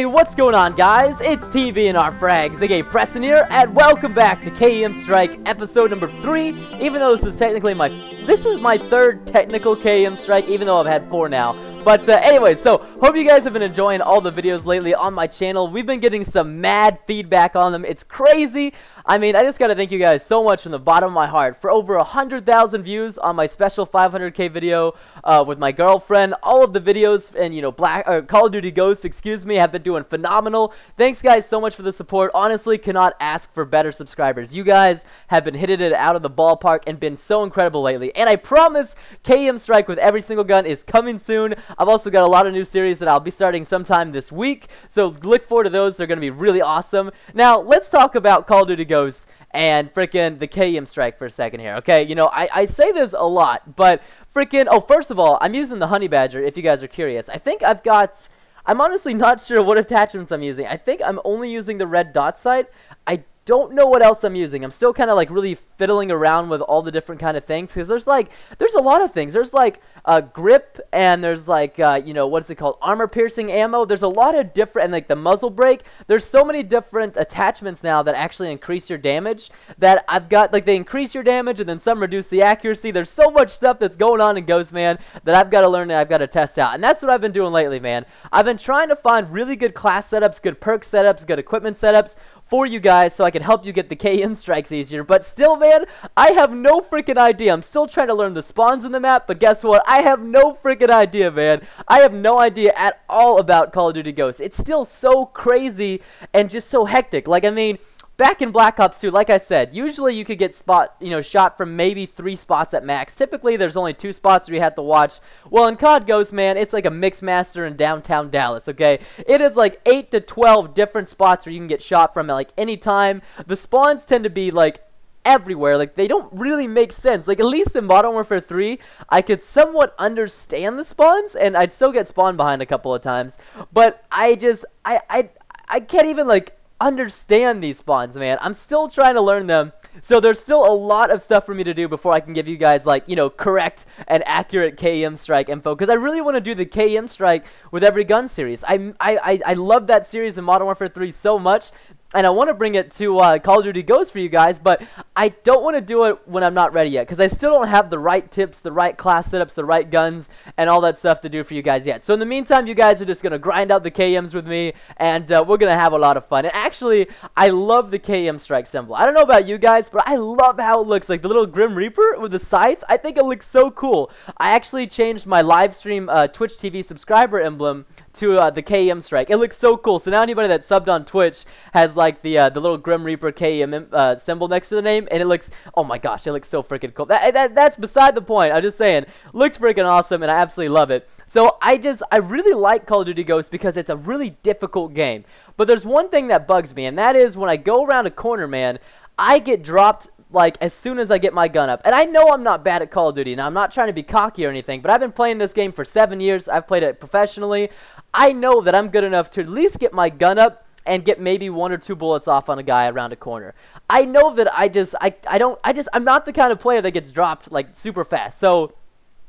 Hey, what's going on, guys? It's TBNRFrags, aka Preston here, and welcome back to KEM Strike episode number 3, even though this is technically my... This is my third technical KEM Strike, even though I've had four now. But uh, anyway, so hope you guys have been enjoying all the videos lately on my channel. We've been getting some mad feedback on them. It's crazy. I mean, I just gotta thank you guys so much from the bottom of my heart for over 100,000 views on my special 500k video uh, with my girlfriend. All of the videos and, you know, Black uh, Call of Duty Ghosts, excuse me, have been doing phenomenal. Thanks, guys, so much for the support. Honestly, cannot ask for better subscribers. You guys have been hitting it out of the ballpark and been so incredible lately. And I promise KEM Strike with every single gun is coming soon. I've also got a lot of new series that I'll be starting sometime this week. So look forward to those. They're going to be really awesome. Now, let's talk about Call of Duty Ghosts and freaking the KEM strike for a second here, okay? You know, I, I say this a lot, but freaking, oh, first of all, I'm using the Honey Badger, if you guys are curious. I think I've got, I'm honestly not sure what attachments I'm using. I think I'm only using the red dot sight. I don't know what else I'm using. I'm still kind of like really fiddling around with all the different kind of things because there's like there's a lot of things. There's like a grip and there's like uh, you know what's it called armor piercing ammo. There's a lot of different and like the muzzle brake. There's so many different attachments now that actually increase your damage that I've got like they increase your damage and then some reduce the accuracy. There's so much stuff that's going on in Ghost man that I've got to learn and I've got to test out. And that's what I've been doing lately, man. I've been trying to find really good class setups, good perk setups, good equipment setups for you guys so I can help you get the KEM strikes easier. But still, man, I have no freaking idea. I'm still trying to learn the spawns in the map, but guess what? I have no freaking idea, man. I have no idea at all about Call of Duty Ghosts. It's still so crazy and just so hectic. Like, I mean back in Black Ops 2, like I said, usually you could get spot, you know, shot from maybe three spots at max. Typically, there's only two spots where you have to watch. Well, in COD Ghost, man, it's like a mix master in downtown Dallas, okay? It is like 8 to 12 different spots where you can get shot from at like any time. The spawns tend to be like everywhere. Like, they don't really make sense. Like, at least in Modern Warfare 3, I could somewhat understand the spawns, and I'd still get spawned behind a couple of times. But I just, I, I, I can't even, like, understand these spawns, man. I'm still trying to learn them. So there's still a lot of stuff for me to do before I can give you guys like, you know, correct and accurate KEM strike info because I really want to do the KEM strike with every gun series. I, I, I love that series in Modern Warfare 3 so much and I want to bring it to uh, Call of Duty Ghosts for you guys, but I don't want to do it when I'm not ready yet, because I still don't have the right tips, the right class setups, the right guns, and all that stuff to do for you guys yet. So in the meantime, you guys are just going to grind out the KEMs with me, and uh, we're going to have a lot of fun. And actually, I love the KEM strike symbol. I don't know about you guys, but I love how it looks, like the little Grim Reaper with the scythe. I think it looks so cool. I actually changed my live stream uh, Twitch TV subscriber emblem to uh, the KEM strike. It looks so cool. So now anybody that subbed on Twitch has like the uh, the little Grim Reaper KEM uh, symbol next to the name, and it looks oh my gosh, it looks so freaking cool. That, that that's beside the point. I'm just saying, looks freaking awesome, and I absolutely love it. So I just I really like Call of Duty Ghosts because it's a really difficult game. But there's one thing that bugs me, and that is when I go around a corner, man, I get dropped like as soon as I get my gun up. And I know I'm not bad at Call of Duty. Now I'm not trying to be cocky or anything, but I've been playing this game for seven years. I've played it professionally. I know that I'm good enough to at least get my gun up and get maybe one or two bullets off on a guy around a corner. I know that I just I I don't I just I'm not the kind of player that gets dropped like super fast. So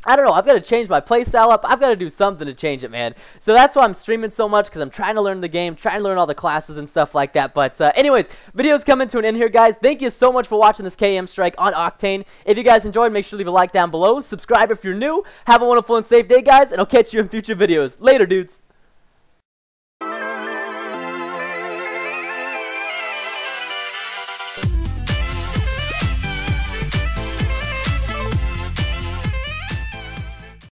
I don't know. I've got to change my playstyle up. I've got to do something to change it, man. So that's why I'm streaming so much because I'm trying to learn the game, trying to learn all the classes and stuff like that. But uh, anyways, video's coming to an end here, guys. Thank you so much for watching this KEM strike on Octane. If you guys enjoyed, make sure to leave a like down below. Subscribe if you're new. Have a wonderful and safe day, guys, and I'll catch you in future videos. Later, dudes.